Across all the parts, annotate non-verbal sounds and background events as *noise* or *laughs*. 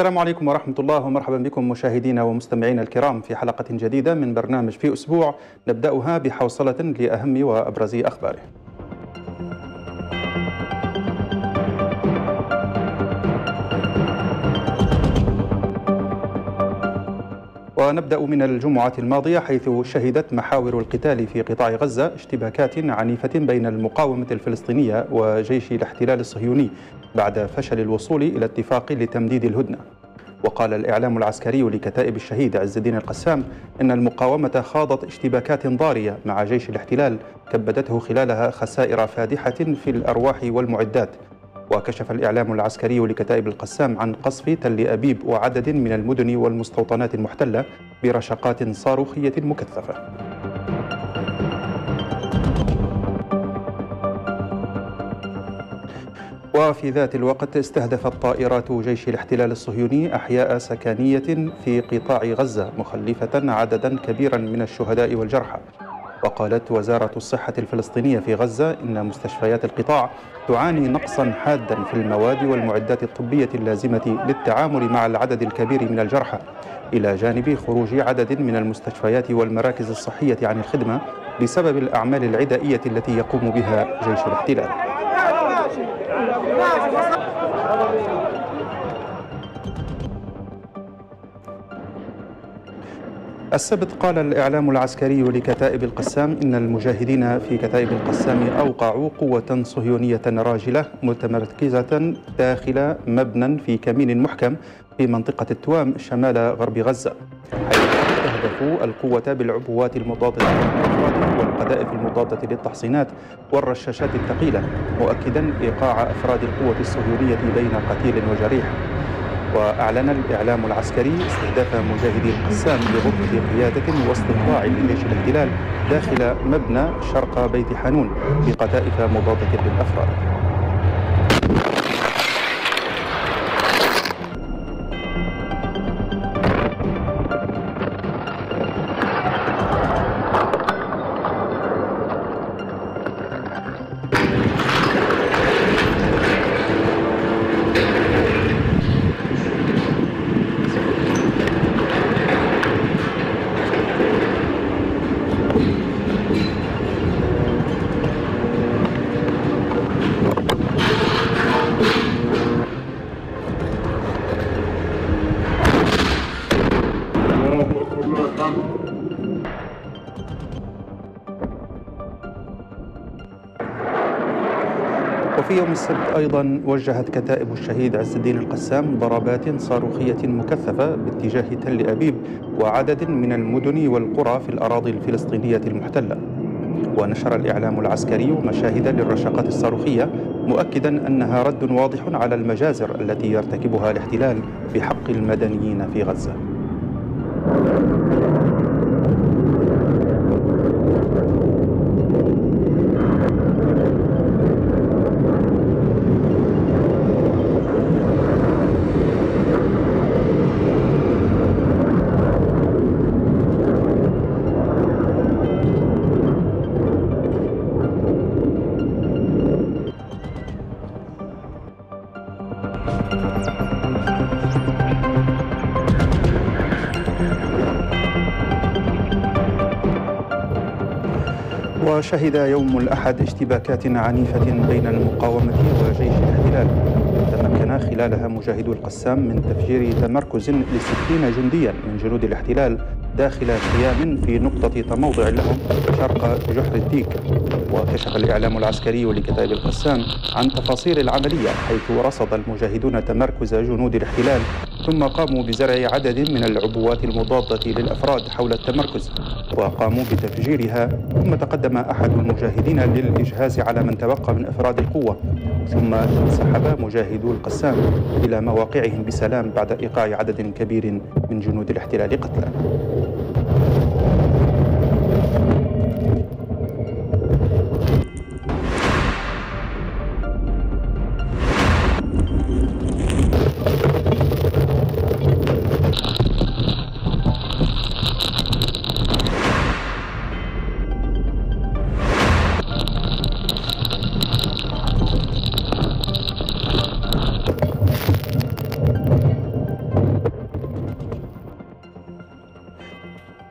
السلام عليكم ورحمة الله ومرحبا بكم مشاهدينا ومستمعينا الكرام في حلقة جديدة من برنامج في أسبوع نبدأها بحوصلة لأهم وأبرز أخباره. ونبدأ من الجمعة الماضية حيث شهدت محاور القتال في قطاع غزة اشتباكات عنيفة بين المقاومة الفلسطينية وجيش الاحتلال الصهيوني بعد فشل الوصول إلى اتفاق لتمديد الهدنة. وقال الإعلام العسكري لكتائب الشهيد عز الدين القسام إن المقاومة خاضت اشتباكات ضارية مع جيش الاحتلال كبدته خلالها خسائر فادحة في الأرواح والمعدات وكشف الإعلام العسكري لكتائب القسام عن قصف تل أبيب وعدد من المدن والمستوطنات المحتلة برشقات صاروخية مكثفة. وفي ذات الوقت استهدفت طائرات جيش الاحتلال الصهيوني أحياء سكنية في قطاع غزة مخلفة عددا كبيرا من الشهداء والجرحى. وقالت وزارة الصحة الفلسطينية في غزة إن مستشفيات القطاع تعاني نقصا حادا في المواد والمعدات الطبية اللازمة للتعامل مع العدد الكبير من الجرحى إلى جانب خروج عدد من المستشفيات والمراكز الصحية عن الخدمة بسبب الأعمال العدائية التي يقوم بها جيش الاحتلال. السبت قال الإعلام العسكري لكتائب القسام إن المجاهدين في كتائب القسام أوقعوا قوة صهيونية راجلة متمركزة داخل مبنى في كمين محكم في منطقة التوام شمال غرب غزة. حيث استهدفوا القوة بالعبوات المضادة والقذائف المضادة للتحصينات والرشاشات الثقيلة مؤكدا إيقاع أفراد القوة الصهيونية بين قتيل وجريح. وأعلن الإعلام العسكري استهداف مجاهدي القسام بغرفة قيادة واستطلاع لجيش الاحتلال داخل مبنى شرق بيت حانون بقذائف مضادة للأفراد. وفي يوم السبت أيضا وجهت كتائب الشهيد عز الدين القسام ضربات صاروخية مكثفة باتجاه تل أبيب وعدد من المدن والقرى في الأراضي الفلسطينية المحتلة. ونشر الإعلام العسكري مشاهد للرشقات الصاروخية مؤكدا أنها رد واضح على المجازر التي يرتكبها الاحتلال بحق المدنيين في غزة. وشهد يوم الأحد اشتباكات عنيفة بين المقاومة وجيش الاحتلال تمكن خلالها مجاهدو القسام من تفجير تمركز لستين جنديا من جنود الاحتلال داخل خيام في نقطة تموضع لهم شرق جحر الديك. وكشف الإعلام العسكري لكتائب القسام عن تفاصيل العملية حيث رصد المجاهدون تمركز جنود الاحتلال ثم قاموا بزرع عدد من العبوات المضادة للأفراد حول التمركز وقاموا بتفجيرها ثم تقدم أحد المجاهدين للإجهاز على من تبقى من أفراد القوة ثم انسحب مجاهدو القسام إلى مواقعهم بسلام بعد إيقاع عدد كبير من جنود الاحتلال قتلى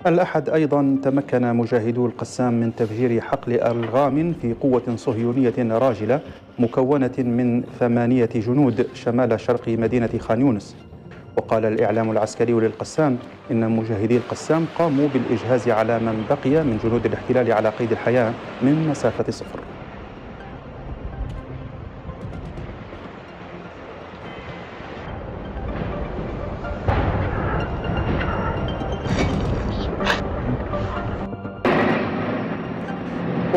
الأحد أيضا تمكن مجاهدو القسام من تفجير حقل ألغام في قوة صهيونية راجلة مكونة من ثمانية جنود شمال شرق مدينة خان يونس. وقال الإعلام العسكري للقسام إن مجاهدي القسام قاموا بالإجهاز على من بقي من جنود الاحتلال على قيد الحياة من مسافة صفر.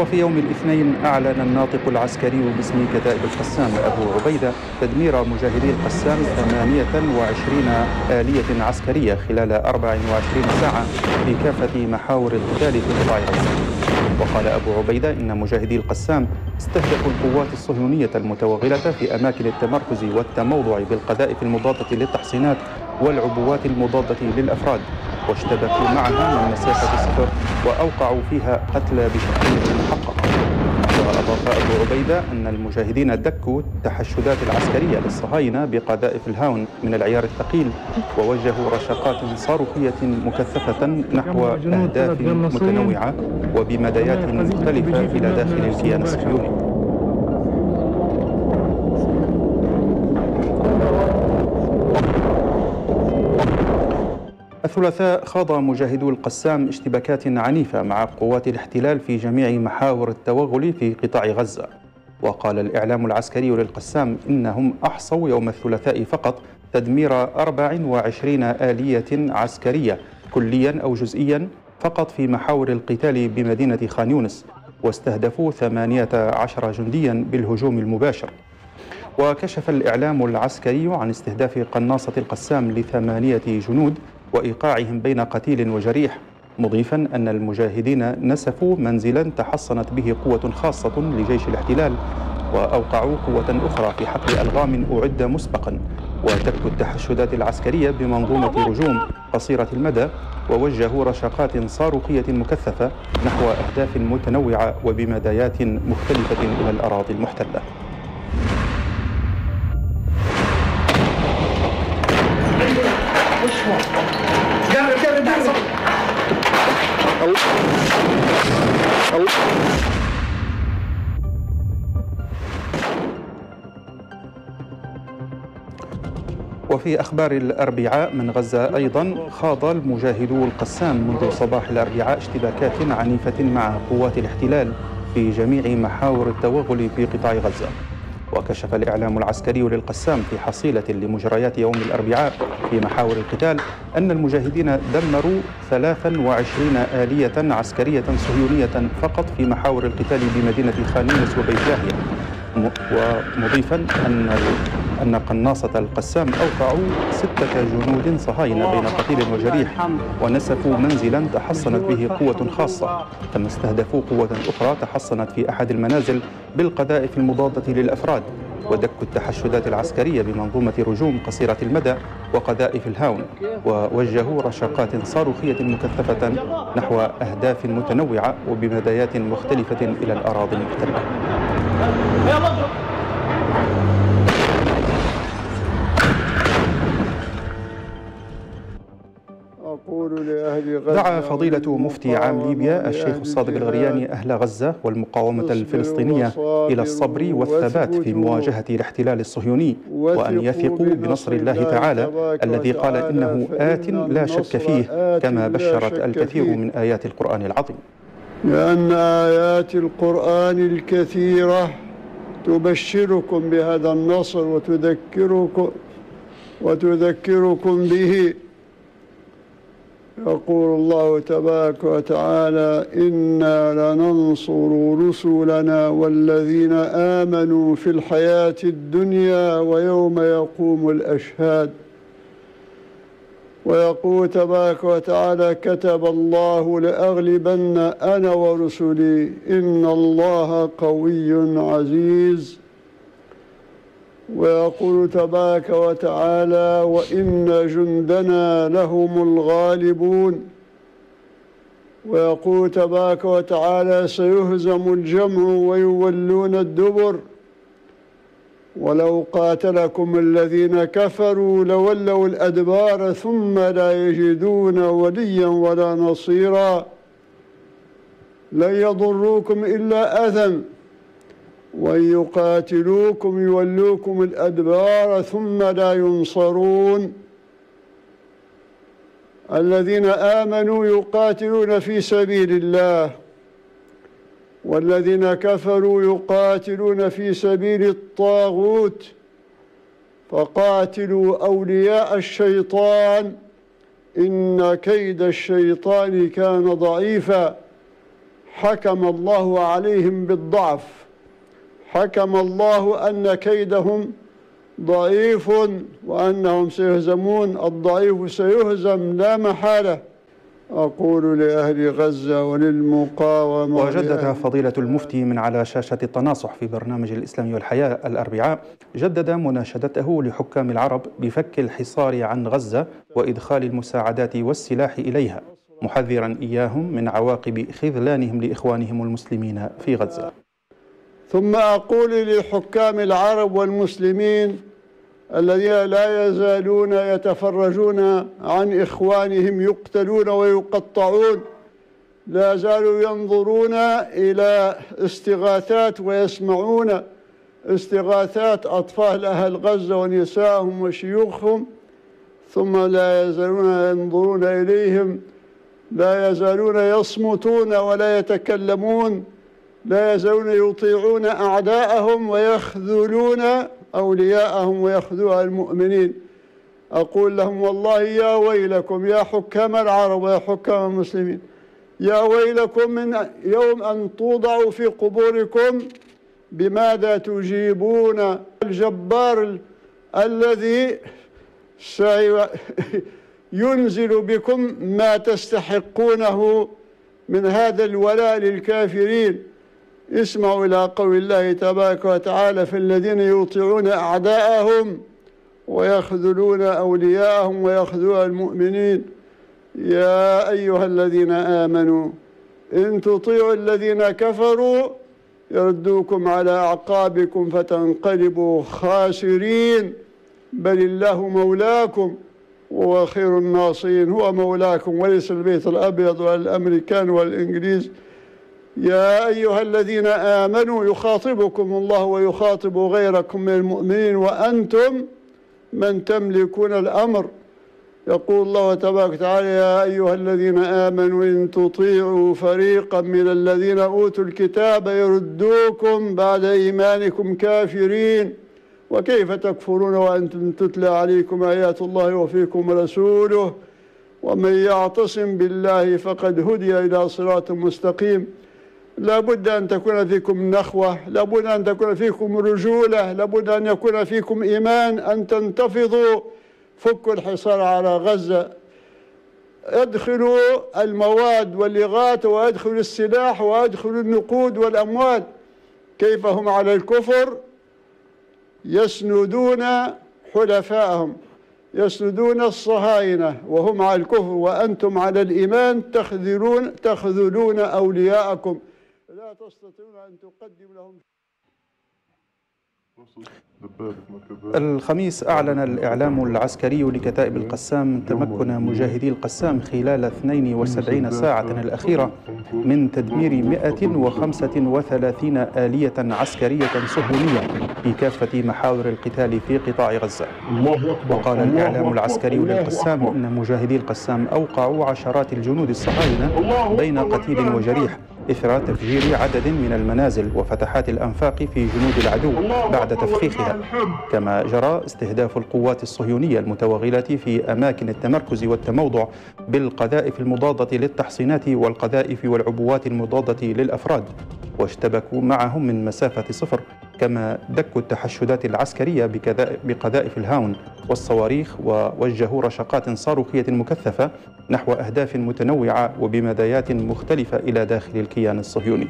وفي يوم الاثنين أعلن الناطق العسكري باسم كتائب القسام أبو عبيدة تدمير مجاهدي القسام 28 آلية عسكرية خلال 24 ساعة في كافة محاور القتال في قطاع غزة. وقال أبو عبيدة إن مجاهدي القسام استهدفوا القوات الصهيونية المتوغلة في أماكن التمركز والتموضع بالقذائف المضادة للتحصينات والعبوات المضادة للأفراد واشتبكوا معها من مسافة صفر وأوقعوا فيها قتلى بشكل وأضاف أبو عبيدة أن المجاهدين دكوا التحشدات العسكرية للصهاينة بقذائف الهاون من العيار الثقيل ووجهوا رشقات صاروخية مكثفة نحو أهداف متنوعة وبمدايات مختلفة إلى داخل الكيان الصهيوني الثلاثاء خاض مجاهدو القسام اشتباكات عنيفة مع قوات الاحتلال في جميع محاور التوغل في قطاع غزة. وقال الإعلام العسكري للقسام إنهم أحصوا يوم الثلاثاء فقط تدمير 24 آلية عسكرية كليا أو جزئيا فقط في محاور القتال بمدينة خان يونس واستهدفوا 18 جنديا بالهجوم المباشر. وكشف الإعلام العسكري عن استهداف قناصة القسام لثمانية جنود وإيقاعهم بين قتيل وجريح مضيفا أن المجاهدين نسفوا منزلا تحصنت به قوة خاصة لجيش الاحتلال وأوقعوا قوة أخرى في حقل ألغام أعد مسبقا ودكوا التحشدات العسكرية بمنظومة رجوم قصيرة المدى ووجهوا رشقات صاروخية مكثفة نحو أهداف متنوعة وبمدايات مختلفة إلى الأراضي المحتلة. وفي أخبار الأربعاء من غزة أيضا خاض المجاهدو القسام منذ صباح الأربعاء اشتباكات عنيفة مع قوات الاحتلال في جميع محاور التوغل في قطاع غزة. وكشف الإعلام العسكري للقسام في حصيلة لمجريات يوم الأربعاء في محاور القتال أن المجاهدين دمروا 23 آلية عسكرية صهيونية فقط في محاور القتال بمدينة خان يونس وبيت لاهيا ومضيفا أن أن قناصة القسام أوقعوا ستة جنود صهاينة بين قتيل وجريح ونسفوا منزلا تحصنت به قوة خاصة. كما استهدفوا قوة أخرى تحصنت في أحد المنازل بالقذائف المضادة للأفراد ودكوا التحشدات العسكرية بمنظومة رجوم قصيرة المدى وقذائف الهاون ووجهوا رشقات صاروخية مكثفة نحو أهداف متنوعة وبمدايات مختلفة إلى الأراضي المحتلة دعا فضيلة مفتي عام ليبيا الشيخ الصادق الغرياني أهل غزة والمقاومة الفلسطينية إلى الصبر والثبات في مواجهة الاحتلال الصهيوني وأن يثقوا بنصر الله تعالى الذي قال إنه آت لا شك فيه كما بشرت الكثير من آيات القرآن العظيم. لأن آيات القرآن الكثيرة تبشركم بهذا النصر وتذكركم وتذكركم به. يقول الله تبارك وتعالى إنا لننصر رسلنا والذين آمنوا في الحياة الدنيا ويوم يقوم الأشهاد. ويقول تبارك وتعالى كتب الله لأغلبن أنا ورسلي إن الله قوي عزيز. ويقول تبارك وتعالى وإن جندنا لهم الغالبون. ويقول تبارك وتعالى سيهزم الجمع ويولون الدبر. ولو قاتلكم الذين كفروا لولوا الأدبار ثم لا يجدون وليا ولا نصيرا. لن يضروكم إلا أذى. وإن يقاتلوكم يولوكم الأدبار ثم لا ينصرون. الذين آمنوا يقاتلون في سبيل الله والذين كفروا يقاتلون في سبيل الطاغوت. فقاتلوا أولياء الشيطان إن كيد الشيطان كان ضعيفا. حكم الله عليهم بالضعف. حكم الله أن كيدهم ضعيف وأنهم سيهزمون. الضعيف سيهزم لا محالة. أقول لأهل غزة وللمقاومة وجدد فضيلة المفتي من على شاشة التناصح في برنامج الإسلام والحياة الأربعاء. جدد مناشدته لحكام العرب بفك الحصار عن غزة وإدخال المساعدات والسلاح إليها محذرا إياهم من عواقب خذلانهم لإخوانهم المسلمين في غزة. ثم أقول لحكام العرب والمسلمين الذين لا يزالون يتفرجون عن إخوانهم يقتلون ويقطعون لا زالوا ينظرون إلى استغاثات ويسمعون استغاثات أطفال أهل غزة ونسائهم وشيوخهم ثم لا يزالون ينظرون إليهم لا يزالون يصمتون ولا يتكلمون. لا يزالون يطيعون أعداءهم ويخذلون أولياءهم ويخذوا المؤمنين. أقول لهم والله يا ويلكم يا حكام العرب ويا حكام المسلمين يا ويلكم من يوم أن توضعوا في قبوركم بماذا تجيبون؟ الجبار الذي *laughs* ينزل بكم ما تستحقونه من هذا الولاء للكافرين. اسمعوا إلى قول الله تبارك وتعالى في الذين يطيعون أعداءهم ويخذلون أولياءهم ويخذلون المؤمنين. يا أيها الذين آمنوا إن تطيعوا الذين كفروا يردوكم على أعقابكم فتنقلبوا خاسرين. بل الله مولاكم وهو خير الناصرين هو مولاكم وليس البيت الأبيض والأمريكان والإنجليز. يا أيها الذين آمنوا يخاطبكم الله ويخاطب غيركم من المؤمنين وأنتم من تملكون الأمر. يقول الله تبارك وتعالى يا أيها الذين آمنوا إن تطيعوا فريقا من الذين أوتوا الكتاب يردوكم بعد إيمانكم كافرين. وكيف تكفرون وأنتم تتلى عليكم آيات الله وفيكم رسوله؟ ومن يعتصم بالله فقد هدي إلى صراط مستقيم. لابد أن تكون فيكم نخوة لابد أن تكون فيكم رجولة لابد أن يكون فيكم إيمان أن تنتفضوا فكوا الحصار على غزة. ادخلوا المواد واللغات وادخلوا السلاح وادخلوا النقود والأموال. كيف هم على الكفر؟ يسندون حلفائهم يسندون الصهاينة وهم على الكفر وأنتم على الإيمان تخذلون تخذلون أولياءكم. تستطيعون أن تقدموا لهم. الخميس أعلن الإعلام العسكري لكتائب القسام تمكن مجاهدي القسام خلال 72 ساعة الأخيرة من تدمير 135 آلية عسكرية صهيونية في كافة محاور القتال في قطاع غزة. وقال الإعلام العسكري للقسام إن مجاهدي القسام أوقعوا عشرات الجنود الصهاينة بين قتيل وجريح إثر تفجير عدد من المنازل وفتحات الأنفاق في جنود العدو بعد تفخيخها. كما جرى استهداف القوات الصهيونية المتوغلة في أماكن التمركز والتموضع بالقذائف المضادة للتحصينات والقذائف والعبوات المضادة للأفراد واشتبكوا معهم من مسافة صفر. كما دكوا التحشدات العسكرية بقذائف الهاون والصواريخ ووجهوا رشقات صاروخية مكثفة نحو أهداف متنوعة وبمدايات مختلفة إلى داخل الكيان الصهيوني.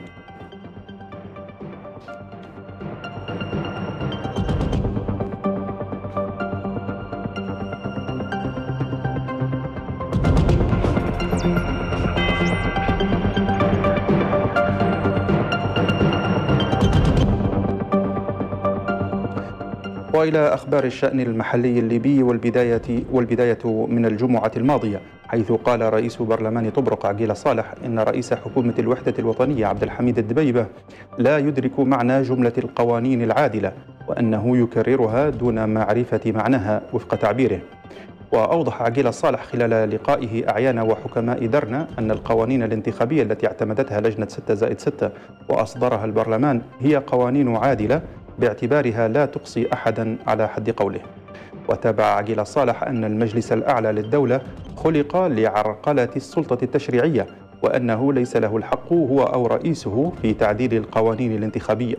وإلى أخبار الشأن المحلي الليبي والبدايه والبداية من الجمعة الماضية حيث قال رئيس برلمان طبرق عقيل صالح إن رئيس حكومة الوحدة الوطنية عبد الحميد الدبيبة لا يدرك معنى جملة القوانين العادلة وأنه يكررها دون معرفة معناها وفق تعبيره. وأوضح عقيل صالح خلال لقائه أعيان وحكماء درنا أن القوانين الانتخابية التي اعتمدتها لجنة 6 زائد 6 وأصدرها البرلمان هي قوانين عادلة باعتبارها لا تقصي أحدا على حد قوله. وتابع عقيل صالح أن المجلس الأعلى للدولة خلق لعرقلة السلطة التشريعية وأنه ليس له الحق هو أو رئيسه في تعديل القوانين الانتخابية.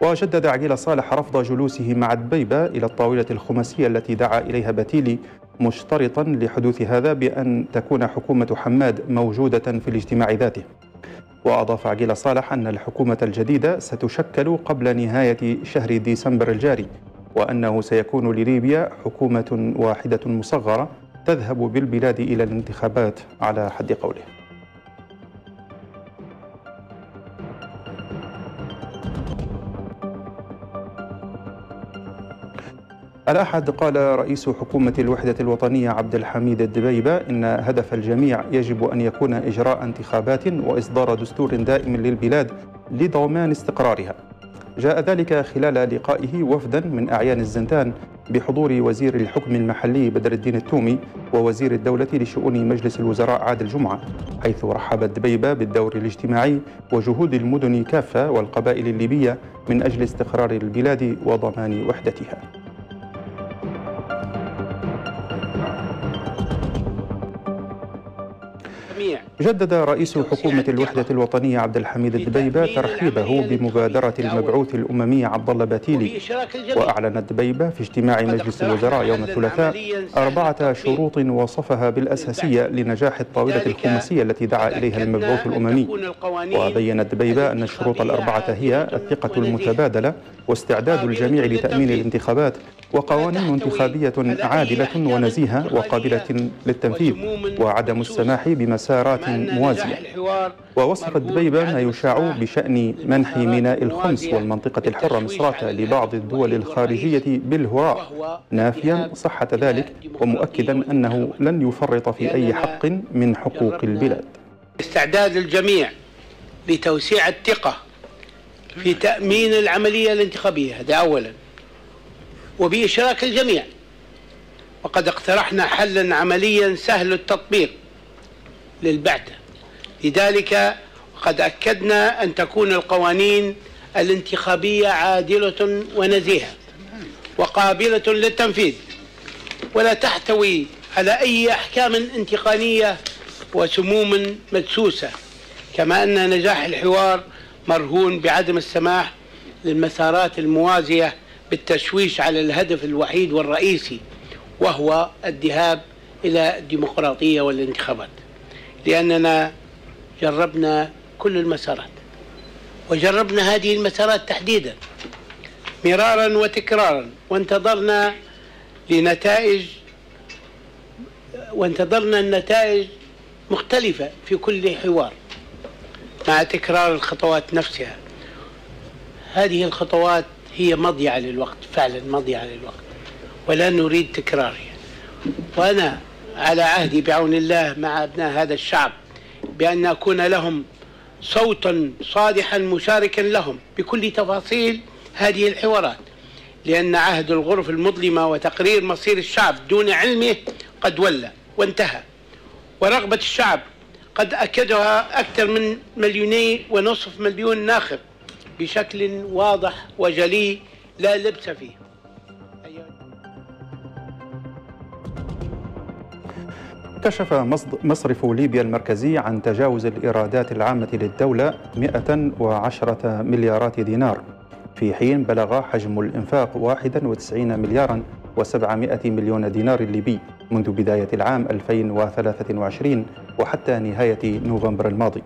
وشدد عقيل صالح رفض جلوسه مع دبيبة إلى الطاولة الخماسية التي دعا إليها باتيلي مشترطا لحدوث هذا بأن تكون حكومة حماد موجودة في الاجتماع ذاته. وأضاف عقيل صالح أن الحكومة الجديدة ستشكل قبل نهاية شهر ديسمبر الجاري وأنه سيكون لليبيا حكومة واحدة مصغرة تذهب بالبلاد إلى الانتخابات على حد قوله. الأحد قال رئيس حكومة الوحدة الوطنية عبد الحميد الدبيبة إن هدف الجميع يجب أن يكون إجراء انتخابات وإصدار دستور دائم للبلاد لضمان استقرارها. جاء ذلك خلال لقائه وفدا من أعيان الزنتان بحضور وزير الحكم المحلي بدر الدين التومي ووزير الدولة لشؤون مجلس الوزراء عادل جمعة حيث رحب الدبيبة بالدور الاجتماعي وجهود المدن كافة والقبائل الليبية من أجل استقرار البلاد وضمان وحدتها. جدد رئيس حكومة الوحدة الوطنية عبد الحميد الدبيبة ترحيبه بمبادرة المبعوث الأممي عبد الله باتيلي وأعلن الدبيبة في اجتماع مجلس الوزراء يوم الثلاثاء أربعة شروط وصفها بالأساسية لنجاح الطاولة الخماسية التي دعا إليها المبعوث الأممي. وبين الدبيبة أن الشروط الأربعة هي الثقة المتبادلة واستعداد الجميع لتأمين الانتخابات وقوانين انتخابية عادلة ونزيهة وقابلة للتنفيذ وعدم السماح بمسارات موازية. ووصفت دبيبة ما يشاع بشأن منح ميناء الخمس والمنطقة الحرة مصراتة لبعض الدول الخارجية بالهراء نافيا صحة ذلك ومؤكدا أنه لن يفرط في أي حق من حقوق البلاد. استعداد الجميع لتوسيع الثقة في تأمين العملية الانتخابية. هذا أولا. وبإشراك الجميع. وقد اقترحنا حلا عمليا سهل التطبيق للبعثة. لذلك قد أكدنا أن تكون القوانين الانتخابية عادلة ونزيهة وقابلة للتنفيذ ولا تحتوي على أي أحكام انتقالية وسموم مدسوسة كما أن نجاح الحوار مرهون بعدم السماح للمسارات الموازية بالتشويش على الهدف الوحيد والرئيسي وهو الذهاب إلى الديمقراطية والانتخابات. لأننا جربنا كل المسارات وجربنا هذه المسارات تحديدا مرارا وتكرارا وانتظرنا لنتائج وانتظرنا النتائج مختلفة في كل حوار مع تكرار الخطوات نفسها. هذه الخطوات هي مضيعة للوقت فعلا مضيعة للوقت ولا نريد تكرارها وأنا على عهدي بعون الله مع أبناء هذا الشعب بأن أكون لهم صوتا صادحا مشاركا لهم بكل تفاصيل هذه الحوارات لأن عهد الغرف المظلمة وتقرير مصير الشعب دون علمه قد ولى وانتهى ورغبة الشعب قد أكدها أكثر من مليوني ونصف مليون ناخب. بشكل واضح وجلي لا لبس فيه. كشف مصرف ليبيا المركزي عن تجاوز الإيرادات العامة للدولة 110 مليارات دينار. في حين بلغ حجم الإنفاق 91 مليارا و700 مليون دينار ليبي منذ بداية العام 2023 وحتى نهاية نوفمبر الماضي.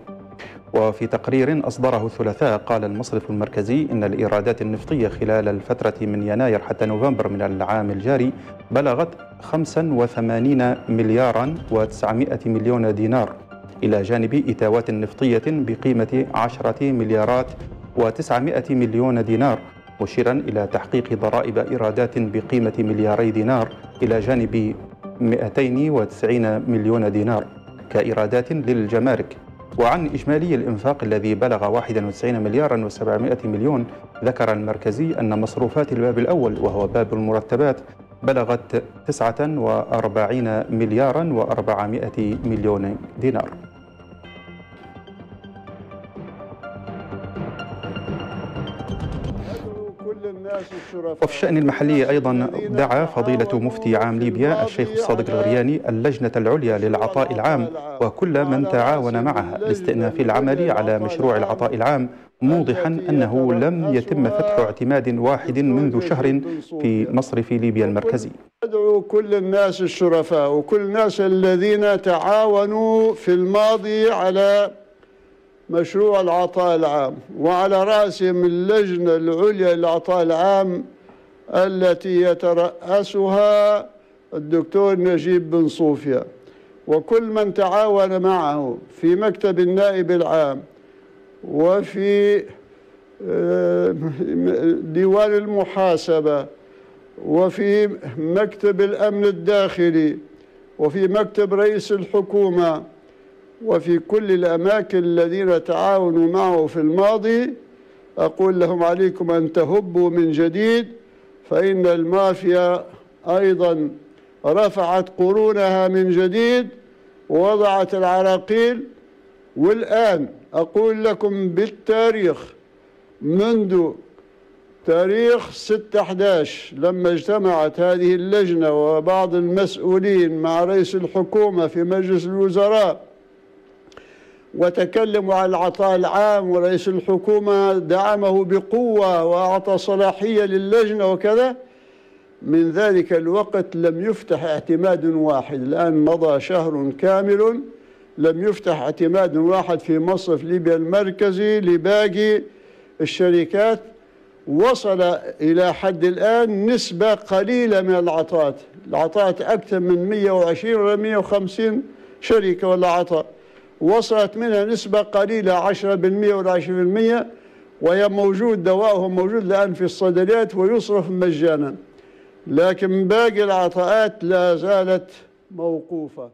وفي تقرير أصدره الثلاثاء قال المصرف المركزي إن الإيرادات النفطية خلال الفترة من يناير حتى نوفمبر من العام الجاري بلغت 85 مليارا و900 مليون دينار إلى جانب إتاوات نفطية بقيمة 10 مليارات و900 مليون دينار مشيرا إلى تحقيق ضرائب إيرادات بقيمة ملياري دينار إلى جانب 290 مليون دينار كإيرادات للجمارك. وعن إجمالي الإنفاق الذي بلغ 91 مليارا و700 مليون ذكر المركزي أن مصروفات الباب الأول وهو باب المرتبات بلغت 49 مليارا و400 مليون دينار. وفي الشأن المحلي أيضا دعا فضيلة مفتي عام ليبيا الشيخ الصادق الغرياني اللجنة العليا للعطاء العام وكل من تعاون معها لاستئناف العمل على مشروع العطاء العام موضحا أنه لم يتم فتح اعتماد واحد منذ شهر في مصرف ليبيا المركزي. أدعو كل الناس الشرفاء وكل الناس الذين تعاونوا في الماضي على مشروع العطاء العام وعلى رأسهم اللجنة العليا للعطاء العام التي يترأسها الدكتور نجيب بن صوفيا. وكل من تعاون معه في مكتب النائب العام وفي آه، ديوان المحاسبة وفي مكتب الأمن الداخلي وفي مكتب رئيس الحكومة وفي كل الأماكن الذين تعاونوا معه في الماضي أقول لهم عليكم أن تهبوا من جديد فإن المافيا أيضا رفعت قرونها من جديد ووضعت العراقيل. والآن أقول لكم بالتاريخ منذ تاريخ 6/11 لما اجتمعت هذه اللجنة وبعض المسؤولين مع رئيس الحكومة في مجلس الوزراء وتكلموا عن العطاء العام ورئيس الحكومة دعمه بقوة وأعطى صلاحية للجنة وكذا. من ذلك الوقت لم يفتح اعتماد واحد. الآن مضى شهر كامل لم يفتح اعتماد واحد في مصرف ليبيا المركزي لباقي الشركات. وصل إلى حد الآن نسبة قليلة من العطاءات. العطاءات أكثر من 120 ولا 150 شركة ولا عطاء. وصلت منها نسبة قليلة 10% ولا 20% وهي موجود دواءهم موجود الآن في الصيدليات ويصرف مجانا. لكن باقي العطاءات لا زالت موقوفة.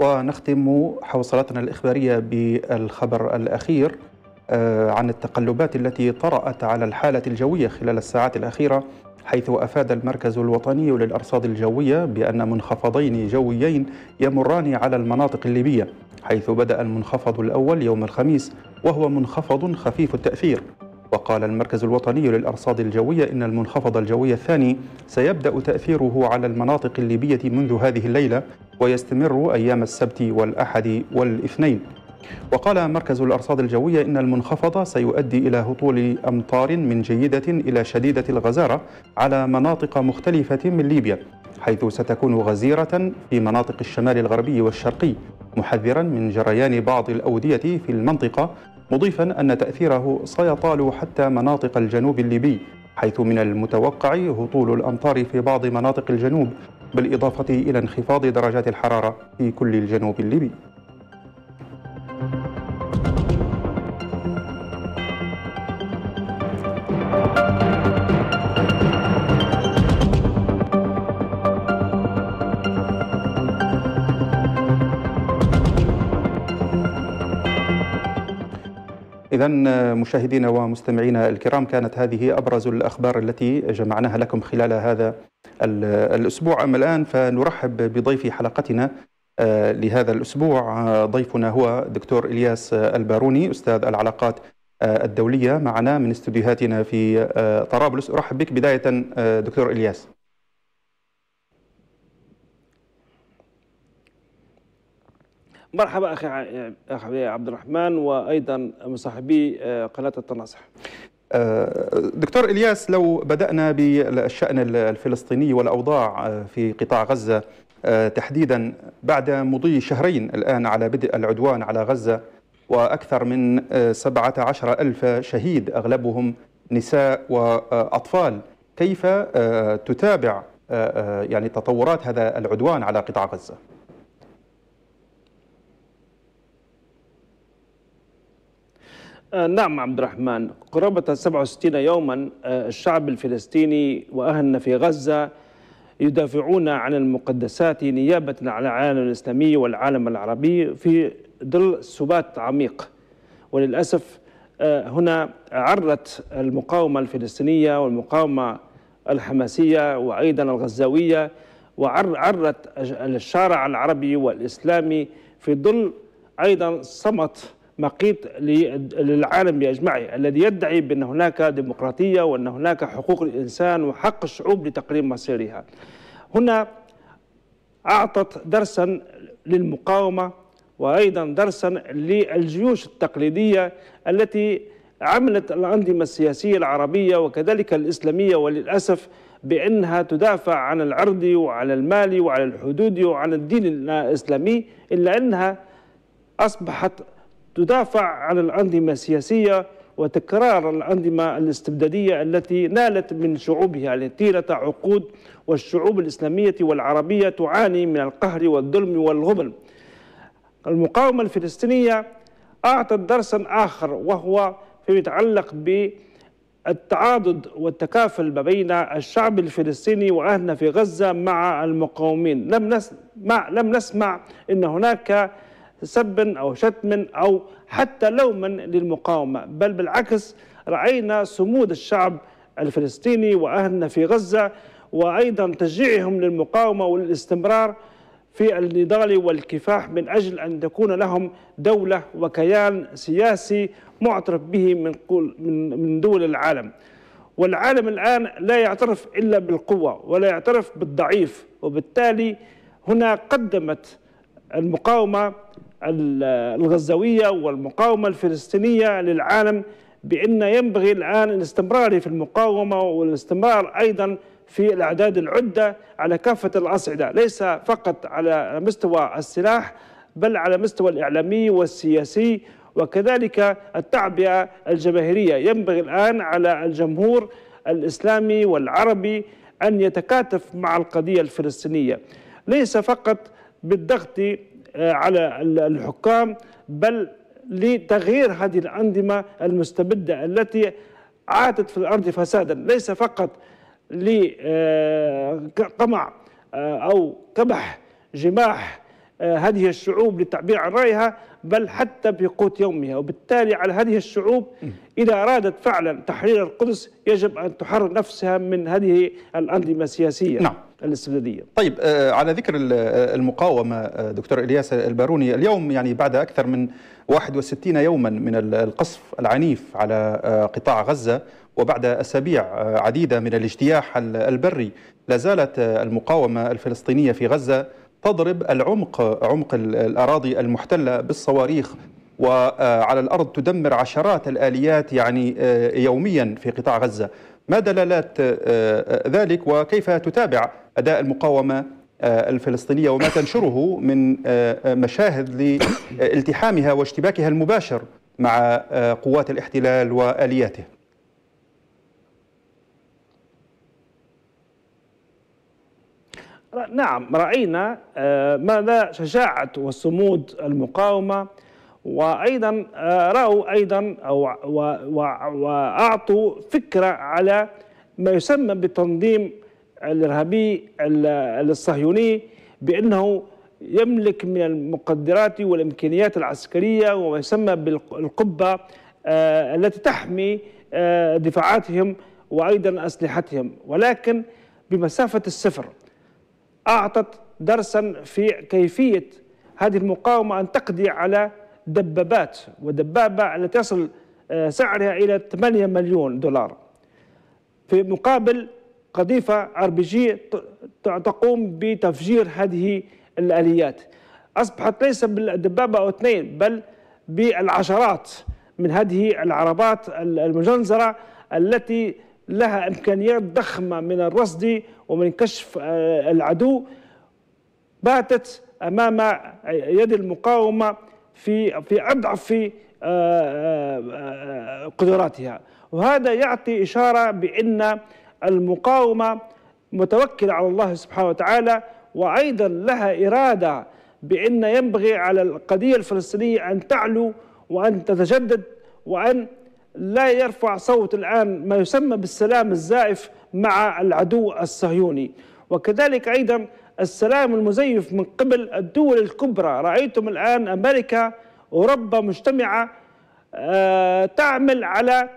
ونختم حوصلتنا الإخبارية بالخبر الأخير آه، عن التقلبات التي طرأت على الحالة الجوية خلال الساعات الأخيرة. حيث أفاد المركز الوطني للأرصاد الجوية بأن منخفضين جويين يمران على المناطق الليبية حيث بدأ المنخفض الأول يوم الخميس وهو منخفض خفيف التأثير. وقال المركز الوطني للأرصاد الجوية إن المنخفض الجوي الثاني سيبدأ تأثيره على المناطق الليبية منذ هذه الليلة ويستمر أيام السبت والأحد والإثنين. وقال مركز الأرصاد الجوية إن المنخفض سيؤدي إلى هطول أمطار من جيدة إلى شديدة الغزارة على مناطق مختلفة من ليبيا حيث ستكون غزيرة في مناطق الشمال الغربي والشرقي محذرا من جريان بعض الأودية في المنطقة مضيفا أن تأثيره سيطال حتى مناطق الجنوب الليبي حيث من المتوقع هطول الأمطار في بعض مناطق الجنوب بالإضافة إلى انخفاض درجات الحرارة في كل الجنوب الليبي. إذا مشاهدينا ومستمعينا الكرام كانت هذه أبرز الأخبار التي جمعناها لكم خلال هذا الأسبوع. أما الآن فنرحب بضيف حلقتنا آه، لهذا الأسبوع. آه، ضيفنا هو دكتور إلياس الباروني أستاذ العلاقات آه، الدولية معنا من استديوهاتنا في طرابلس. أرحب بك بداية دكتور إلياس. مرحبا أخي أخي عبد الرحمن وأيضا مصاحبي آه، قناة التناصح. آه، دكتور إلياس لو بدأنا بالشأن الفلسطيني والأوضاع آه، في قطاع غزة تحديدا بعد مضي شهرين الآن على بدء العدوان على غزة وأكثر من 17 ألف شهيد أغلبهم نساء وأطفال كيف تتابع يعني تطورات هذا العدوان على قطاع؟ آه، نعم عبد الرحمن قرابة 67 يوما آه، الشعب الفلسطيني وأهلنا في غزة يدافعون عن المقدسات نيابة عن العالم الإسلامي والعالم العربي في ظل سبات عميق. وللأسف آه، هنا عرت المقاومة الفلسطينية والمقاومة الحماسية وأيضا الغزاوية وعرت الشارع العربي والإسلامي في ظل أيضا صمت مقيت للعالم بأجمعه الذي يدعي بأن هناك ديمقراطية وأن هناك حقوق الإنسان وحق الشعوب لتقرير مصيرها. هنا أعطت درسا للمقاومة وأيضا درسا للجيوش التقليدية التي عملت الأنظمة السياسية العربية وكذلك الإسلامية وللأسف بأنها تدافع عن العرض وعن المال وعن الحدود وعن الدين الإسلامي إلا أنها أصبحت تدافع عن الأنظمة السياسية وتكرار الأنظمة الاستبدادية التي نالت من شعوبها طيلة عقود والشعوب الإسلامية والعربية تعاني من القهر والظلم والغبن. المقاومة الفلسطينية أعطت درسا آخر وهو فيما يتعلق بالتعاضد والتكافل ما بين الشعب الفلسطيني وأهلنا في غزة مع المقاومين. لم نسمع, لم نسمع أن هناك سب أو شتم أو حتى لوما للمقاومة بل بالعكس رأينا صمود الشعب الفلسطيني وأهلنا في غزة وأيضا تشجيعهم للمقاومة وللاستمرار في النضال والكفاح من أجل أن تكون لهم دولة وكيان سياسي معترف به من من دول العالم. والعالم الآن لا يعترف إلا بالقوة ولا يعترف بالضعيف وبالتالي هنا قدمت المقاومة الغزاوية والمقاومة الفلسطينية للعالم بأن ينبغي الآن الاستمرار في المقاومة والاستمرار أيضا في الأعداد العدة على كافة الأصعدة ليس فقط على مستوى السلاح بل على مستوى الإعلامي والسياسي. وكذلك التعبئة الجماهيرية. ينبغي الآن على الجمهور الإسلامي والعربي أن يتكاتف مع القضية الفلسطينية. ليس فقط بالضغط آه، على الحكام بل لتغيير هذه الأنظمة المستبدة التي عاتت في الأرض فسادا. ليس فقط لقمع آه، أو كبح جماح آه، هذه الشعوب للتعبير عن رأيها بل حتى بقوت يومها. وبالتالي على هذه الشعوب إذا أرادت فعلا تحرير القدس يجب أن تحرر نفسها من هذه الأنظمة السياسية نعم. الاستبدادية. طيب آه، على ذكر المقاومة دكتور إلياس الباروني اليوم يعني بعد أكثر من 61 يوما من القصف العنيف على قطاع غزة وبعد أسابيع عديدة من الاجتياح البري لا زالت المقاومة الفلسطينية في غزة تضرب العمق عمق الأراضي المحتلة بالصواريخ وعلى الأرض تدمر عشرات الآليات يعني يوميا في قطاع غزة. ما دلالات ذلك؟ وكيف تتابع أداء المقاومة الفلسطينية؟ وما تنشره من مشاهد لالتحامها واشتباكها المباشر مع قوات الاحتلال وآلياته؟ نعم رأينا آه، ماذا شجاعة وصمود المقاومة وأيضا آه، رأوا أيضا وأعطوا فكرة على ما يسمى بالتنظيم الإرهابي الصهيوني بأنه يملك من المقدرات والإمكانيات العسكرية وما يسمى بالقبة آه، التي تحمي دفاعاتهم وأيضا أسلحتهم. ولكن بمسافة الصفر أعطت درسا في كيفية هذه المقاومة أن تقضي على دبابات ودبابة التي تصل آه، سعرها إلى 8 مليون دولار. في مقابل قذيفة آر بي جي تقوم بتفجير هذه الآليات. أصبحت ليس بالدبابة أو اثنين بل بالعشرات من هذه العربات المجنزرة التي لها إمكانيات ضخمة من الرصد ومن كشف آه، العدو باتت أمام يد المقاومة في في أضعف آه، آه، قدراتها. وهذا يعطي إشارة بأن المقاومة متوكلة على الله سبحانه وتعالى وأيضا لها إرادة بأن ينبغي على القضية الفلسطينية أن تعلو وأن تتجدد وأن لا يرفع صوت الآن ما يسمى بالسلام الزائف مع العدو الصهيوني. وكذلك أيضا السلام المزيف من قبل الدول الكبرى. رأيتم الآن أمريكا أوروبا مجتمعة آه، تعمل على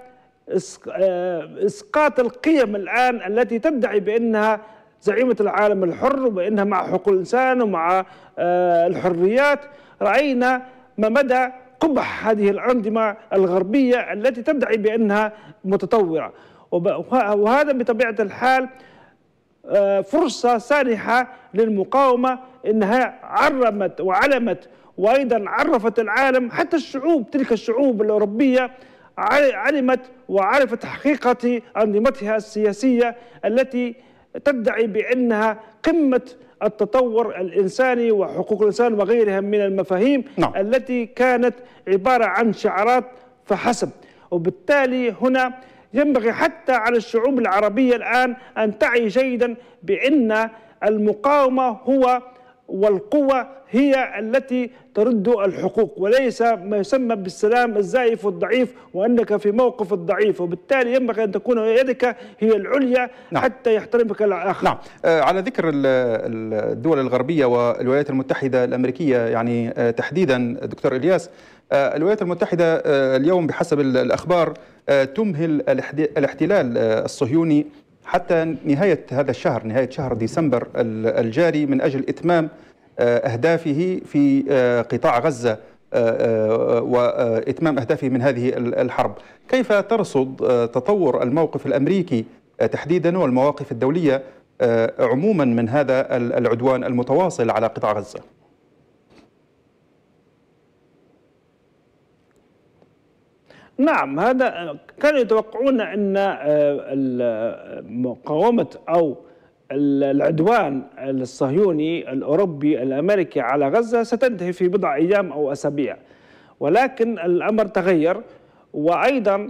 آه، إسقاط القيم الآن التي تدعي بأنها زعيمة العالم الحر وبانها مع حقوق الإنسان ومع آه، الحريات. رأينا ما مدى قبح هذه الانظمه الغربية التي تدعي بأنها متطورة. وهذا بطبيعة الحال فرصة سانحة للمقاومة إنها عرمت وعلمت وأيضا عرفت العالم حتى الشعوب تلك الشعوب الأوروبية علمت وعرفت حقيقه انظمتها السياسية التي تدعي بأنها قمة التطور الإنساني وحقوق الإنسان وغيرها من المفاهيم نعم. التي كانت عبارة عن شعارات فحسب وبالتالي هنا ينبغي حتى على الشعوب العربية الآن أن تعي جيدا بأن المقاومة هو والقوة هي التي ترد الحقوق وليس ما يسمى بالسلام الزائف والضعيف وأنك في موقف الضعيف وبالتالي ينبغي أن تكون يدك هي العليا نعم. حتى يحترمك الآخر نعم آه على ذكر الدول الغربية والولايات المتحدة الأمريكية يعني آه تحديدا دكتور إلياس آه الولايات المتحدة آه اليوم بحسب الأخبار آه تمهل الاحتلال آه الصهيوني حتى نهاية هذا الشهر نهاية شهر ديسمبر الجاري من أجل إتمام آه، أهدافه في آه، قطاع غزة آه، وإتمام أهدافه من هذه الحرب كيف ترصد تطور الموقف الأمريكي تحديدا والمواقف الدولية عموما من هذا العدوان المتواصل على قطاع غزة؟ نعم هذا كانوا يتوقعون أن مقاومة أو العدوان الصهيوني الأوروبي الأمريكي على غزة ستنتهي في بضع أيام أو أسابيع. ولكن الأمر تغير وأيضا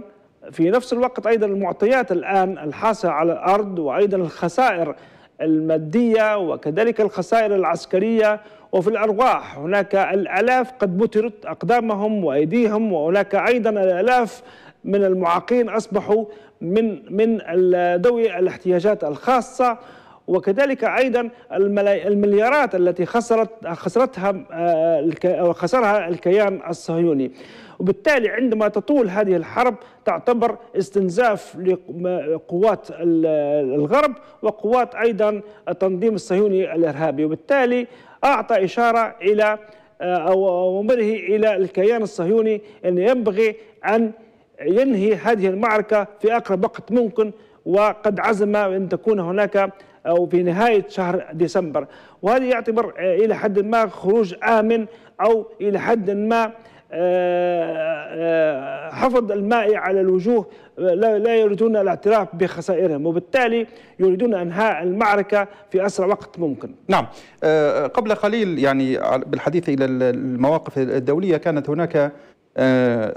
في نفس الوقت أيضا المعطيات الآن الحاصلة على الأرض وأيضا الخسائر المادية وكذلك الخسائر العسكرية وفي الأرواح هناك الألاف قد بترت أقدامهم وأيديهم وهناك أيضا الألاف من المعاقين أصبحوا من من ذوي الاحتياجات الخاصة وكذلك أيضا المليارات التي خسرت خسرتها آه، خسرها الكيان الصهيوني. وبالتالي عندما تطول هذه الحرب تعتبر استنزاف لقوات الغرب وقوات أيضا التنظيم الصهيوني الإرهابي. وبالتالي أعطى إشارة إلى آه، أو امره إلى الكيان الصهيوني أن ينبغي أن ينهي هذه المعركة في أقرب وقت ممكن وقد عزم أن تكون هناك أو في نهاية شهر ديسمبر. وهذا يعتبر آه، إلى حد ما خروج آمن أو إلى حد ما حفظ الماء على الوجوه لا يريدون الاعتراف بخسائرهم وبالتالي يريدون انهاء المعركة في أسرع وقت ممكن. نعم قبل قليل يعني بالحديث إلى المواقف الدولية كانت هناك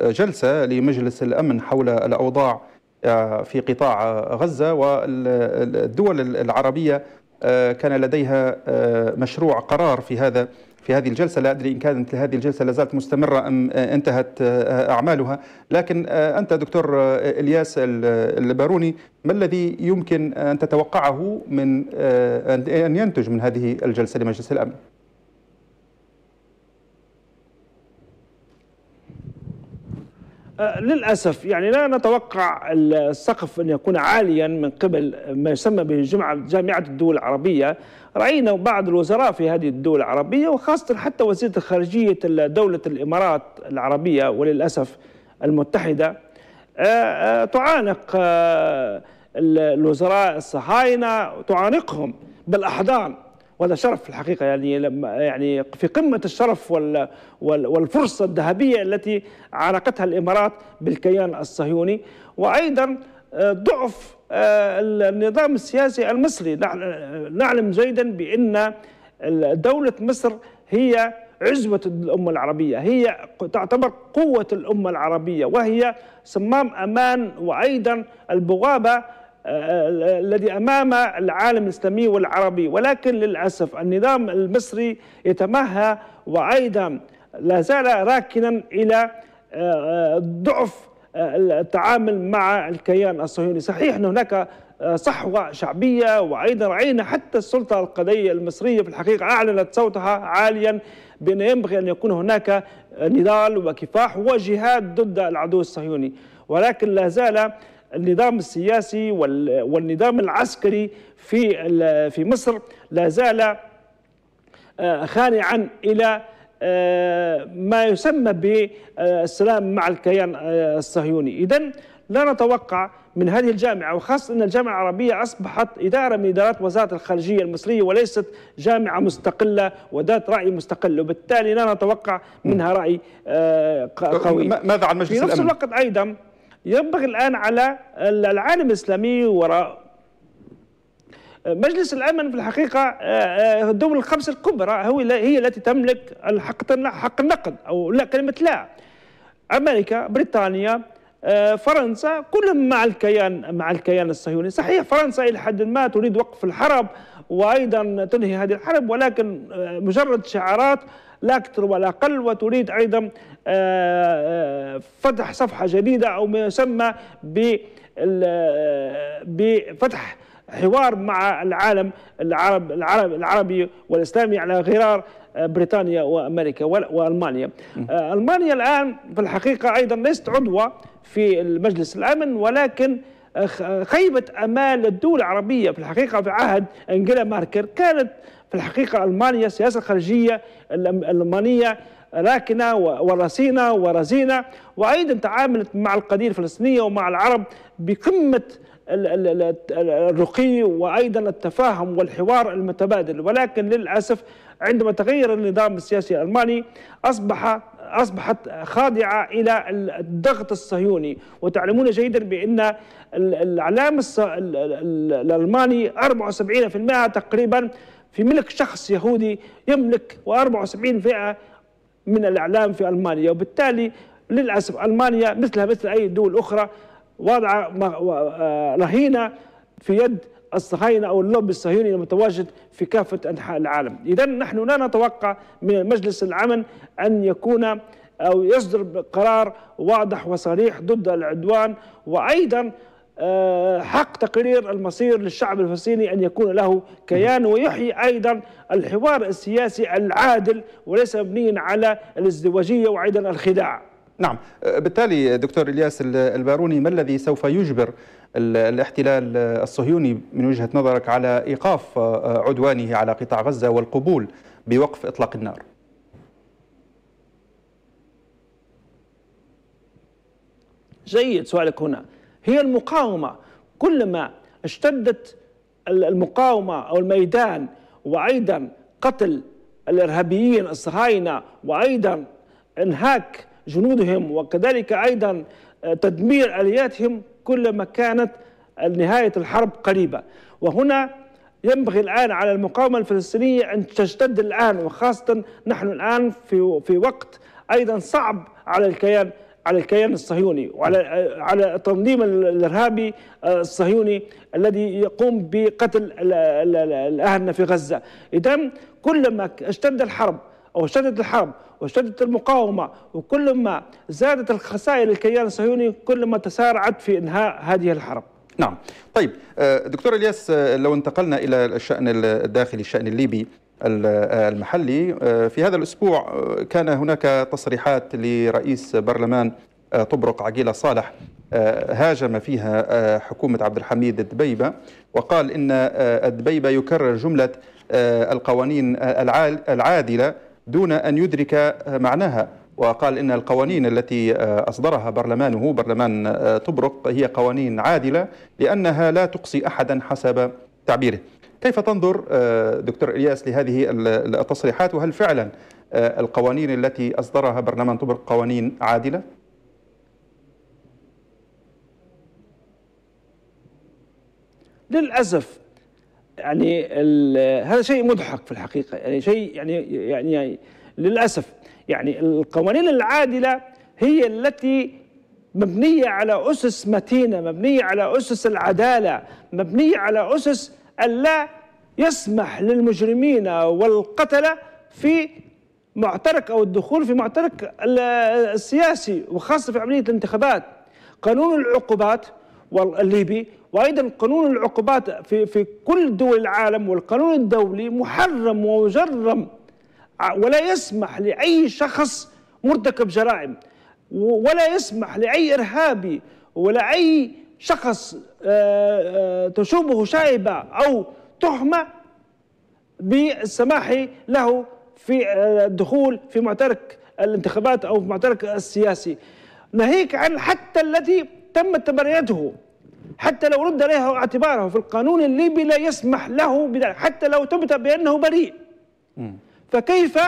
جلسة لمجلس الأمن حول الأوضاع آه، في قطاع غزة والدول العربية آه، كان لديها آه، مشروع قرار في هذا في هذه الجلسة لا أدري إن كانت هذه الجلسة لازالت مستمرة أم انتهت أعمالها لكن أنت دكتور إلياس الباروني ما الذي يمكن أن تتوقعه من أن ينتج من هذه الجلسة لمجلس الأمن؟ آه، للأسف يعني لا نتوقع السقف أن يكون عاليا من قبل ما يسمى بجامعة الدول العربية رأينا بعض الوزراء في هذه الدول العربية وخاصة حتى وزيرة الخارجية دولة الإمارات العربية وللأسف المتحدة آه، آه، تعانق الوزراء الصهاينة تعانقهم بالأحضان. وهذا شرف الحقيقة يعني لما يعني في قمة الشرف والفرصة الذهبية التي عانقتها الإمارات بالكيان الصهيوني. وأيضا آه، ضعف آه، النظام السياسي المصري. نعلم جيدا بأن دولة مصر هي عزوة الأمة العربية هي تعتبر قوة الأمة العربية وهي صمام أمان وأيضا البوابة الذي أمام العالم الإسلامي والعربي. ولكن للأسف النظام المصري يتمهى وأيضا لا زال راكنا إلى آه، ضعف التعامل مع الكيان الصهيوني. صحيح أن هناك صحوة شعبية وأيضا رأينا حتى السلطة القضائية المصرية في الحقيقة أعلنت صوتها عاليا بأن ينبغي أن يكون هناك نضال وكفاح وجهاد ضد العدو الصهيوني. ولكن لا زال النظام السياسي والنظام العسكري في في مصر لا زال خانعا إلى ما يسمى بالسلام مع الكيان آه، الصهيوني. إذا لا نتوقع من هذه الجامعة وخاصة أن الجامعة العربية أصبحت إدارة من إدارات وزارة الخارجية المصرية وليست جامعة مستقلة وذات رأي مستقل وبالتالي لا نتوقع منها رأي قوي. ماذا عن مجلس الأمن؟ في نفس الوقت أيضا ينبغي الآن على العالم الإسلامي وراء مجلس الأمن في الحقيقة آه، آه، الدول الخمس الكبرى هي التي تملك الحق حق النقد أو لا كلمة لا. أمريكا بريطانيا آه، فرنسا كلهم مع الكيان مع الكيان الصهيوني. صحيح فرنسا إلى حد ما تريد وقف الحرب وأيضا تنهي هذه الحرب ولكن مجرد شعارات لا أكثر ولا أقل وتريد أيضا فتح صفحة جديدة أو ما يسمى بفتح حوار مع العالم العرب العرب العربي والإسلامي على غرار آه، بريطانيا وأمريكا وألمانيا. آه، ألمانيا الآن في الحقيقة أيضا ليست عضوة في المجلس الأمن ولكن آه، خيبة أمال الدول العربية في الحقيقة في عهد أنجيلا ماركر كانت في الحقيقة ألمانيا السياسة الخارجية الألمانية راكنه ورصينه ورزينه وأيضا تعاملت مع القضية الفلسطينيه ومع العرب بقمة الرقي وأيضا التفاهم والحوار المتبادل. ولكن للأسف عندما تغير النظام السياسي الألماني اصبح أصبحت خاضعة إلى الضغط الصهيوني. وتعلمون جيدا بأن الإعلام الألماني 74% تقريبا في ملك شخص يهودي يملك و74% من الإعلام في ألمانيا. وبالتالي للأسف ألمانيا مثلها مثل أي دول أخرى وضع آه، رهينة في يد الصهاينة أو اللوبي الصهيوني المتواجد في كافة أنحاء العالم، اذا نحن لا نتوقع من مجلس الأمن أن يكون أو يصدر قرار واضح وصريح ضد العدوان وأيضا آه، حق تقرير المصير للشعب الفلسطيني أن يكون له كيان ويحيي أيضا الحوار السياسي العادل وليس مبنيا على الازدواجية وأيضا الخداع. نعم بالتالي دكتور إلياس الباروني ما الذي سوف يجبر الاحتلال الصهيوني من وجهة نظرك على إيقاف عدوانه على قطاع غزة والقبول بوقف إطلاق النار؟ جيد سؤالك هنا هي المقاومة كلما اشتدت المقاومة أو الميدان وأيضا قتل الإرهابيين الصهاينة وأيضا إنهاك جنودهم وكذلك أيضا آه، تدمير آلياتهم كلما كانت نهاية الحرب قريبة. وهنا ينبغي الآن على المقاومة الفلسطينية أن تشتد الآن وخاصة نحن الآن في في وقت أيضا صعب على الكيان على الكيان الصهيوني وعلى آه، على التنظيم الإرهابي آه، الصهيوني الذي يقوم بقتل الاهلنا في غزة، اذا كلما اشتد الحرب أو اشتدت الحرب واشتدت المقاومة وكلما زادت الخسائر للكيان الصهيوني كلما تسارعت في إنهاء هذه الحرب. نعم. طيب آه، دكتور إلياس آه، لو انتقلنا إلى الشأن الداخلي الشأن الليبي آه، المحلي في هذا الأسبوع كان هناك تصريحات لرئيس برلمان طبرق عقيلة صالح هاجم فيها حكومة عبد الحميد الدبيبة وقال إن الدبيبة يكرر جملة القوانين العادلة دون أن يدرك معناها. وقال إن القوانين التي أصدرها برلمانه برلمان طبرق هي قوانين عادلة لأنها لا تقصي أحدا حسب تعبيره. كيف تنظر دكتور إلياس لهذه التصريحات؟ وهل فعلا القوانين التي أصدرها برلمان طبرق قوانين عادلة؟ للأسف يعني هذا شيء مضحك في الحقيقة. يعني شيء يعني يعني للأسف يعني القوانين العادلة هي التي مبنية على أسس متينة مبنية على أسس العدالة مبنية على أسس الا يسمح للمجرمين والقتلة في معترك أو الدخول في معترك السياسي وخاصة في عملية الانتخابات. قانون العقوبات الليبي وأيضا قانون العقوبات في في كل دول العالم والقانون الدولي محرم ومجرم ولا يسمح لأي شخص مرتكب جرائم ولا يسمح لأي إرهابي ولا أي شخص آه، آه، تشوبه شائبة أو تهمه بالسماح له في آه، الدخول في معترك الانتخابات أو في معترك السياسي. ناهيك عن حتى الذي تم تبرئته حتى لو رد عليه اعتباره في القانون الليبي لا يسمح له بذلك حتى لو ثبت بأنه بريء. فكيف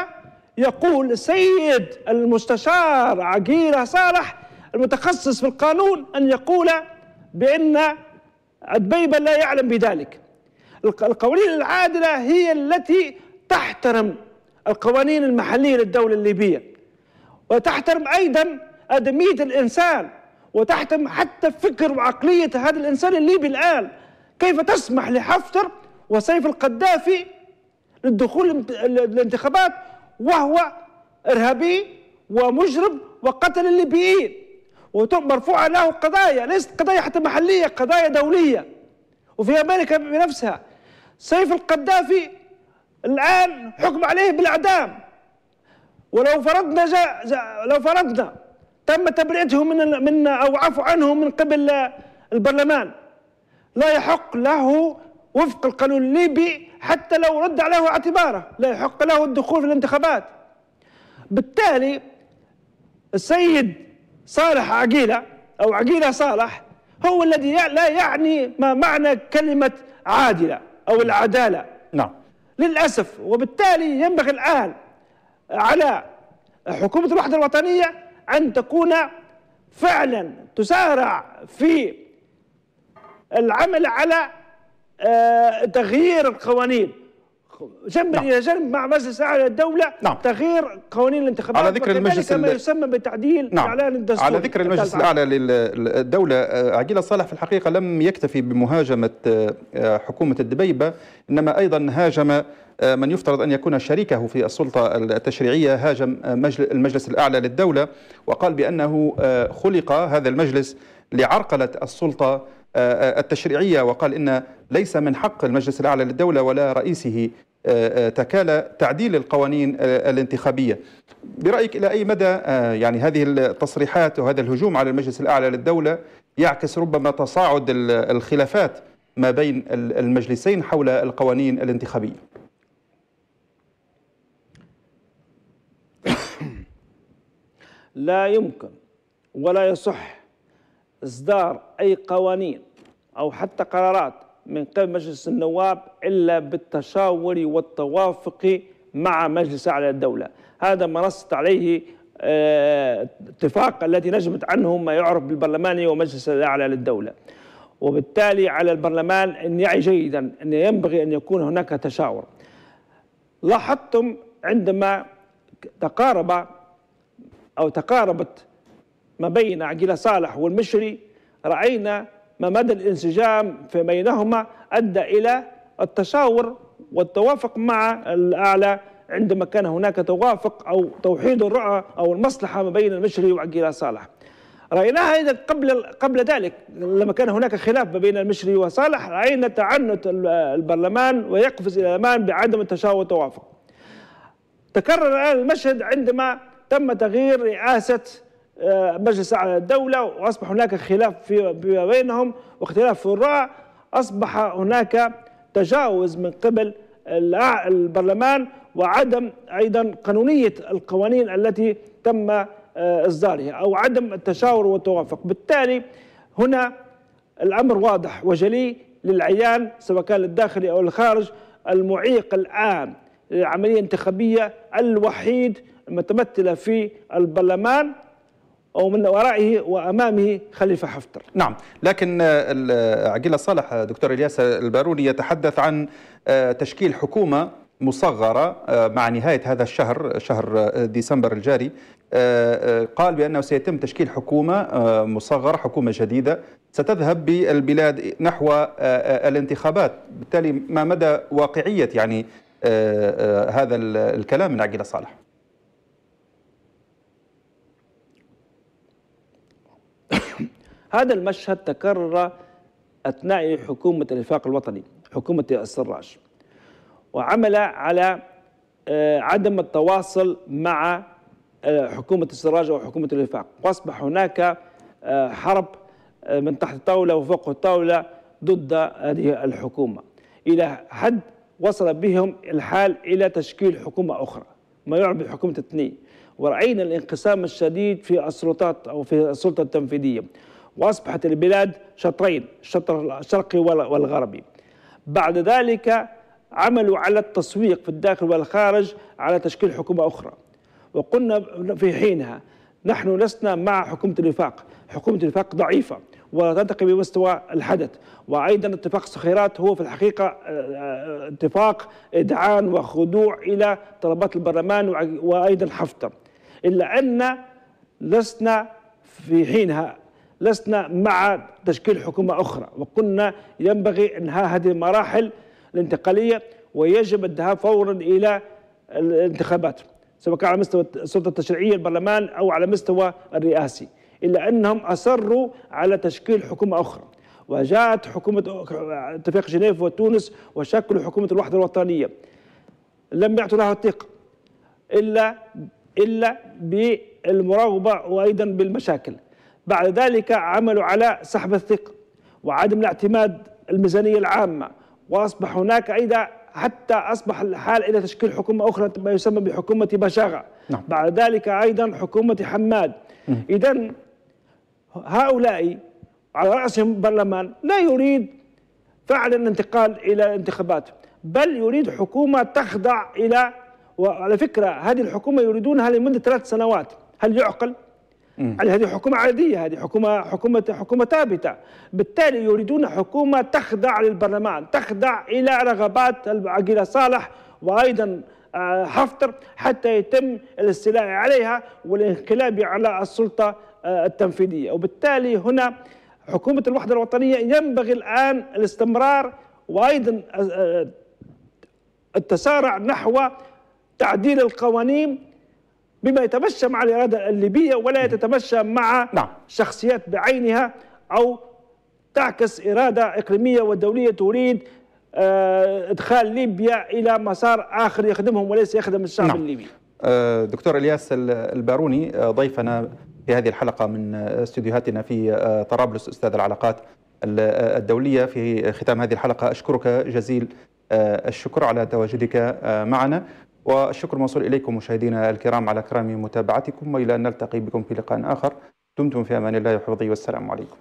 يقول السيد المستشار عقيله صالح المتخصص في القانون أن يقول بأن الدبيبه لا يعلم بذلك؟ القوانين العادلة هي التي تحترم القوانين المحلية للدولة الليبية وتحترم أيضا أدمية الإنسان. وتحترم حتى فكر وعقلية هذا الإنسان الليبي الان كيف تسمح لحفتر وسيف القذافي للدخول الانتخابات وهو إرهابي ومجرم وقتل الليبيين؟ ومرفوعه له قضايا ليست قضايا حتى محلية قضايا دولية. وفي أمريكا بنفسها سيف القذافي الآن حكم عليه بالأعدام. ولو فرضنا جا جا لو فرضنا تم تبرئته من من أو عفو عنه من قبل البرلمان. لا يحق له وفق القانون الليبي حتى لو رد عليه اعتباره. لا يحق له الدخول في الانتخابات. بالتالي السيد صالح عقيلة أو عقيلة صالح هو الذي لا يعني ما معنى كلمة عادلة أو العدالة. نعم. للأسف. وبالتالي ينبغي الآن على حكومة الوحدة الوطنية أن تكون فعلا تسارع في العمل على آه، تغيير القوانين. جنبا نعم. إلى جنب مع مجلس أعلى الدولة نعم. تغيير قوانين الانتخابات على ذكر المجلس ما يسمى بتعديل نعم. الاعلان الدستوري على ذكر المجلس الأعلى للدولة آه، عقيله صالح في الحقيقة لم يكتفي بمهاجمة آه، حكومة الدبيبة إنما أيضا هاجم من يفترض أن يكون شريكه في السلطة التشريعية هاجم المجلس الأعلى للدولة وقال بأنه خلق هذا المجلس لعرقلة السلطة التشريعية وقال إن ليس من حق المجلس الأعلى للدولة ولا رئيسه آه، آه، تكالى تعديل القوانين آه، الانتخابية. برأيك إلى أي مدى يعني هذه التصريحات وهذا الهجوم على المجلس الأعلى للدولة يعكس ربما تصاعد الخلافات ما بين المجلسين حول القوانين الانتخابية؟ *coughs* لا يمكن ولا يصح إصدار أي قوانين أو حتى قرارات من قبل مجلس النواب إلا بالتشاور والتوافق مع مجلس أعلى الدولة. هذا ما نصت عليه آه اتفاق الذي نجمت عنه ما يعرف بالبرلماني ومجلس الأعلى للدولة. وبالتالي على البرلمان أن يعي جيدا أن ينبغي أن يكون هناك تشاور. لاحظتم عندما تقارب أو تقاربت ما بين عقيلة صالح والمشري رأينا ما مدى الانسجام بينهما أدى إلى التشاور والتوافق مع الأعلى عندما كان هناك توافق أو توحيد الرؤى أو المصلحة ما بين المشري وعقيله صالح. رايناها أيضا قبل قبل ذلك لما كان هناك خلاف ما بين المشري وصالح رأينا تعنت البرلمان ويقفز إلى الامام بعدم التشاور والتوافق. تكرر الآن المشهد عندما تم تغيير رئاسة آه، مجلس اعلى الدولة وأصبح هناك خلاف في بينهم واختلاف في الرؤى أصبح هناك تجاوز من قبل البرلمان وعدم أيضا قانونية القوانين التي تم آه، إصدارها أو عدم التشاور والتوافق. بالتالي هنا الأمر واضح وجلي للعيان سواء كان الداخلي أو الخارج المعيق الآن للعملية الانتخابية الوحيد المتمثلة في البرلمان. أو من ورائه وأمامه خليفة حفتر. نعم لكن آه، عقيل صالح دكتور إلياس الباروني يتحدث عن آه، تشكيل حكومة مصغرة آه، مع نهاية هذا الشهر شهر ديسمبر الجاري. قال بأنه سيتم تشكيل حكومة مصغرة حكومة جديدة. ستذهب بالبلاد نحو الانتخابات. بالتالي ما مدى واقعية يعني هذا الكلام من عقيل صالح؟ هذا المشهد تكرر أثناء حكومة الوفاق الوطني حكومة السراج. وعمل على آه، عدم التواصل مع آه، حكومة السراج أو حكومة الوفاق وأصبح هناك آه، حرب من تحت الطاولة وفوق الطاولة ضد هذه الحكومة. إلى حد وصل بهم الحال إلى تشكيل حكومة أخرى ما يعرف بحكومة الاثنين ورأينا الانقسام الشديد في السلطات أو في السلطة التنفيذية. وأصبحت البلاد شطرين الشطر الشرقي والغربي. بعد ذلك عملوا على التسويق في الداخل والخارج على تشكيل حكومة أخرى. وقلنا في حينها نحن لسنا مع حكومة الوفاق حكومة الوفاق ضعيفة ولا تنتقي بمستوى الحدث. وأيضا اتفاق الصخيرات هو في الحقيقة آه، آه، اتفاق إدعان وخضوع إلى طلبات البرلمان وأيضا حفتر إلا أن لسنا في حينها لسنا مع تشكيل حكومة أخرى وقلنا ينبغي إنهاء هذه المراحل الانتقالية ويجب الذهاب فورا إلى الانتخابات سواء كان على مستوى السلطة التشريعية البرلمان أو على مستوى الرئاسي إلا أنهم أصروا على تشكيل حكومة أخرى. وجاءت حكومة اتفاق جنيف وتونس وشكلوا حكومة الوحدة الوطنية. لم يعطوا لها الثقة إلا إلا بالمراقبة وأيضا بالمشاكل. بعد ذلك عملوا على سحب الثقة وعدم الاعتماد الميزانية العامة وأصبح هناك أيضا حتى أصبح الحال إلى تشكيل حكومة أخرى ما يسمى بحكومة بشاغة نعم. بعد ذلك أيضا حكومة حماد إذا هؤلاء على رأسهم برلمان لا يريد فعلا الانتقال إلى الانتخابات بل يريد حكومة تخضع إلى وعلى فكرة هذه الحكومة يريدونها لمدة ثلاث سنوات هل يعقل؟ يعني هذه حكومة عادية هذه حكومة حكومة حكومة ثابتة. بالتالي يريدون حكومة تخضع للبرلمان تخضع إلى رغبات العقيلة صالح وأيضا آه، حفتر حتى يتم الاستيلاء عليها والانقلاب على السلطة آه، التنفيذية. وبالتالي هنا حكومة الوحدة الوطنية ينبغي الآن الاستمرار وأيضا آه، التسارع نحو تعديل القوانين بما يتمشى مع الإرادة الليبية ولا يتمشى مع نعم. شخصيات بعينها أو تعكس إرادة إقليمية ودولية تريد آه، إدخال ليبيا إلى مسار آخر يخدمهم وليس يخدم الشعب نعم. الليبي آه، دكتور إلياس الباروني آه، ضيفنا في هذه الحلقة من استديوهاتنا في طرابلس أستاذ العلاقات الدولية في ختام هذه الحلقة أشكرك جزيل الشكر على تواجدك معنا والشكر موصول إليكم مشاهدينا الكرام على كرام متابعتكم وإلى أن نلتقي بكم في لقاء آخر. دمتم في أمان الله وحفظه والسلام عليكم.